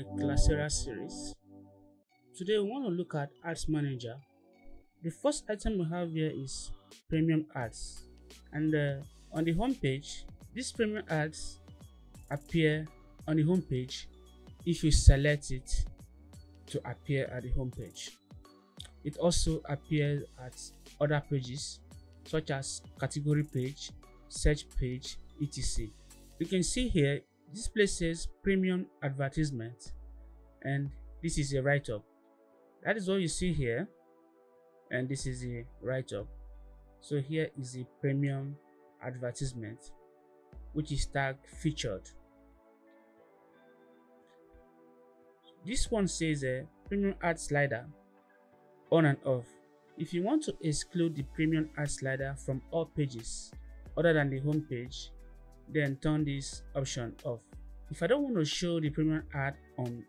my Classiera series. Today we want to look at Ads Manager. The first item we have here is Premium Ads and uh, on the home page, these Premium Ads appear on the home page if you select it to appear at the home page. It also appears at other pages such as category page, search page, etc. You can see here this place says premium advertisement and this is a write-up. That is what you see here and this is a write-up. So here is a premium advertisement which is tagged featured. This one says a uh, premium ad slider on and off. If you want to exclude the premium ad slider from all pages other than the home page, then turn this option off. If I don't want to show the premium ad on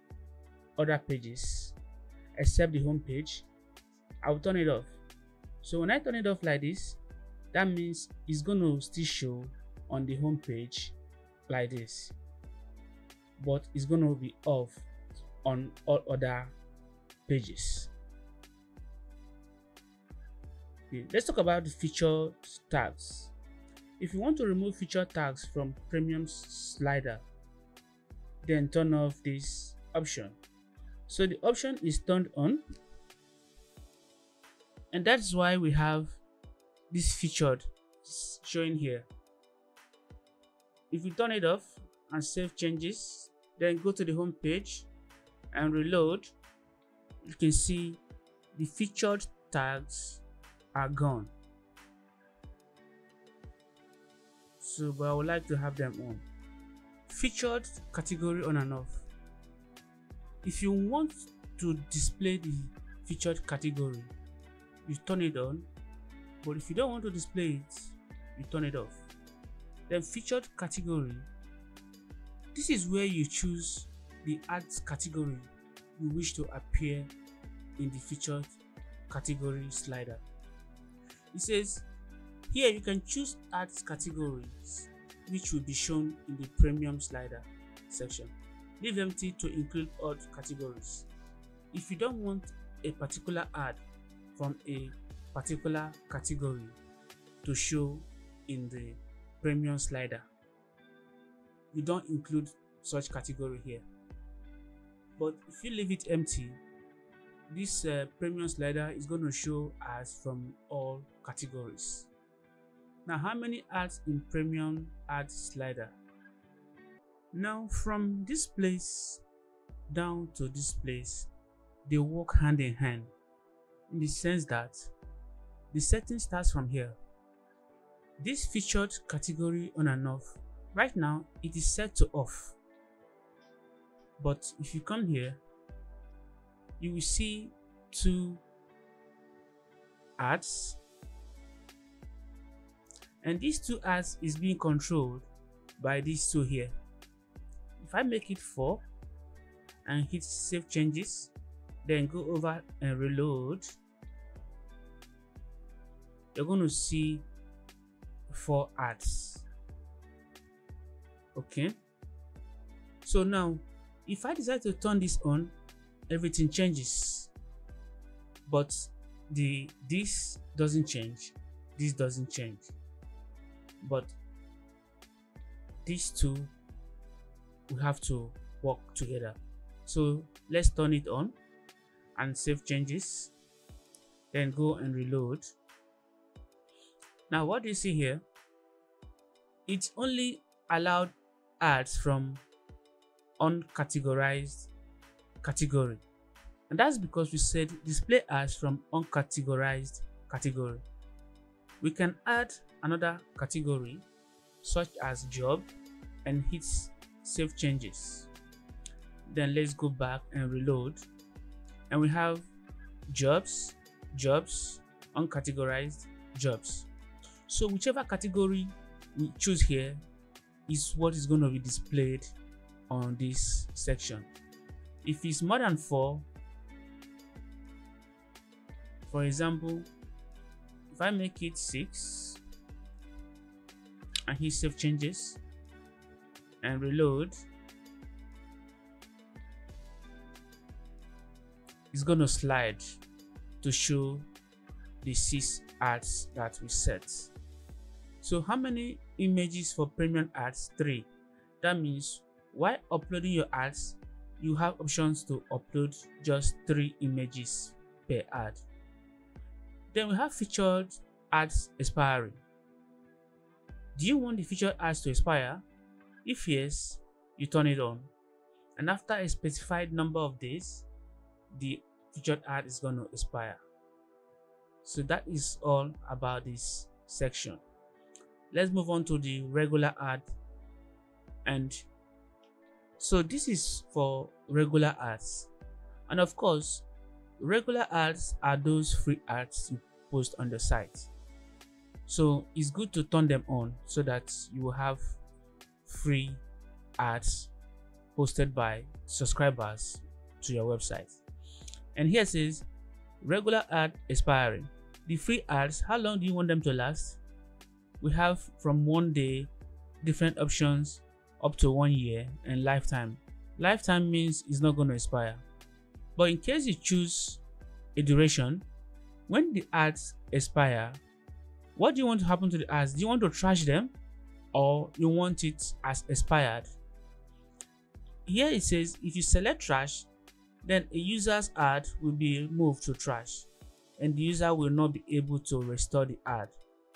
other pages except the home page, I'll turn it off. So when I turn it off like this, that means it's going to still show on the home page like this, but it's going to be off on all other pages. Okay, let's talk about the feature tags. If you want to remove feature tags from premium slider, then turn off this option. So the option is turned on and that's why we have this featured showing here. If you turn it off and save changes, then go to the home page and reload, you can see the featured tags are gone. So, but I would like to have them on. Featured category on and off. If you want to display the featured category, you turn it on. But if you don't want to display it, you turn it off. Then featured category. This is where you choose the ads category you wish to appear in the featured category slider. It says here you can choose ads categories which will be shown in the premium slider section. Leave empty to include all categories. If you don't want a particular ad from a particular category to show in the premium slider, you don't include such category here but if you leave it empty this uh, premium slider is going to show as from all categories now how many ads in premium ad slider? Now from this place down to this place they work hand in hand in the sense that the setting starts from here. This featured category on and off right now it is set to off. But if you come here you will see two ads and these two ads is being controlled by these two here if i make it 4 and hit save changes then go over and reload you're going to see four ads okay so now if I decide to turn this on, everything changes. But the this doesn't change, this doesn't change. But these two we have to work together. So let's turn it on and save changes. Then go and reload. Now what do you see here? It's only allowed ads from uncategorized category. And that's because we said display ads from uncategorized category. We can add another category such as job and hit save changes. Then let's go back and reload and we have jobs, jobs, uncategorized jobs. So whichever category we choose here is what is going to be displayed on this section. If it's more than 4, for example, if I make it 6 and hit save changes and reload, it's to slide to show the six ads that we set. So how many images for premium ads? Three. That means while uploading your ads, you have options to upload just three images per ad. Then we have featured ads expiring. Do you want the featured ads to expire? If yes, you turn it on. And after a specified number of days, the featured ad is going to expire. So that is all about this section. Let's move on to the regular ad. And so this is for regular ads. And of course, regular ads are those free ads you post on the site. So it's good to turn them on so that you will have free ads posted by subscribers to your website. And here says regular ad expiring. The free ads, how long do you want them to last? We have from one day, different options up to one year and lifetime. Lifetime means it's not going to expire. But in case you choose a duration, when the ads expire, what do you want to happen to the ads? Do you want to trash them or you want it as expired? Here it says if you select trash, then a user's ad will be moved to trash and the user will not be able to restore the ad.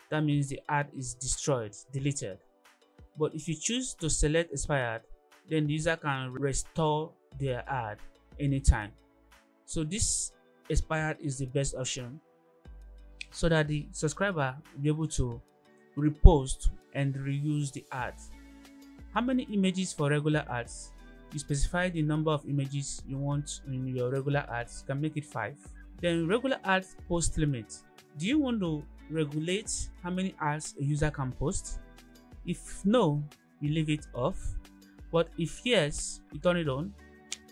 That means the ad is destroyed, deleted. But if you choose to select expired, then the user can restore their ad anytime. So this expired is the best option. So that the subscriber will be able to repost and reuse the ad. How many images for regular ads? you specify the number of images you want in your regular ads. You can make it five. Then regular ads post limit. Do you want to regulate how many ads a user can post? If no you leave it off. But if yes you turn it on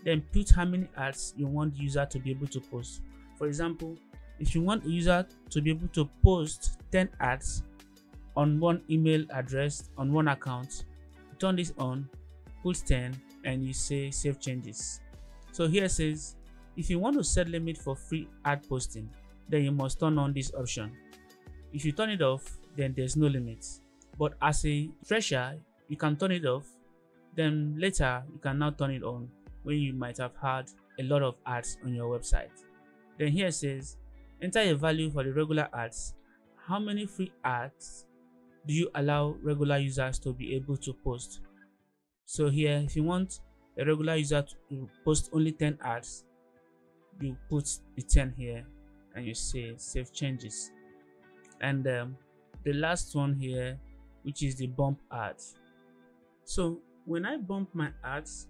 then put how many ads you want the user to be able to post for example if you want a user to be able to post 10 ads on one email address on one account turn this on put 10 and you say save changes. So here says if you want to set limit for free ad posting, then you must turn on this option. If you turn it off, then there's no limit. But as a fresher, you can turn it off. Then later, you can now turn it on when you might have had a lot of ads on your website. Then here says enter a value for the regular ads. How many free ads do you allow regular users to be able to post? So here, if you want a regular user to post only 10 ads, you put the 10 here and you say save changes. And um, the last one here, which is the bump ads. So when I bump my ads,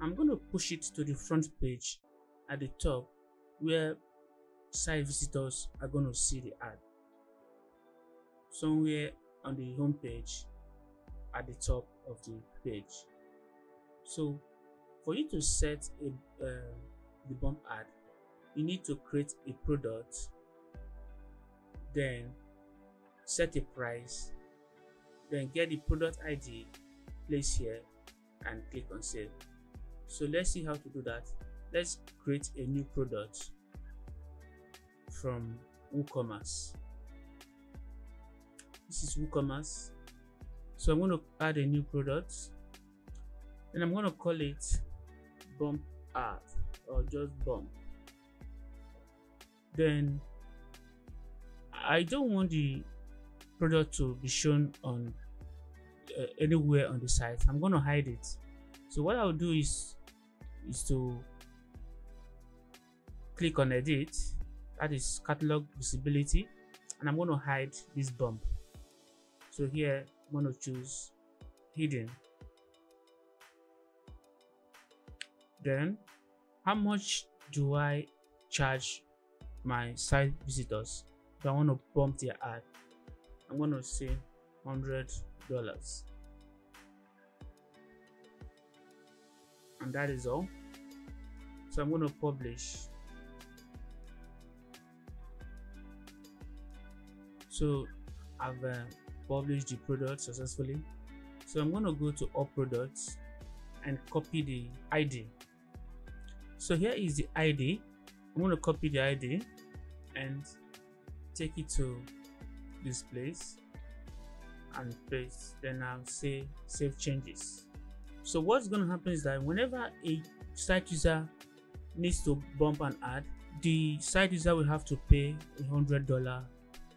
I'm going to push it to the front page at the top where site visitors are going to see the ad. Somewhere on the home page at the top of the page. So for you to set a uh, the bump ad, you need to create a product, then set a price, then get the product ID, place here, and click on save. So let's see how to do that. Let's create a new product from WooCommerce. This is WooCommerce. So I'm going to add a new product and I'm gonna call it bump art or just bump then I don't want the product to be shown on uh, anywhere on the site I'm gonna hide it so what I'll do is is to click on edit that is catalog visibility and I'm going to hide this bump so here I'm going to choose hidden Then, how much do I charge my site visitors if I want to bump their ad? I'm going to say $100. And that is all. So I'm going to publish. So I've uh, published the product successfully. So I'm going to go to all products and copy the ID so here is the id I'm going to copy the ID and take it to this place and paste then I'll say save changes so what's going to happen is that whenever a site user needs to bump an ad the site user will have to pay a hundred dollar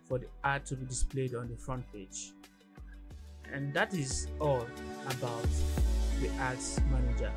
for the ad to be displayed on the front page. And that is all about the ads manager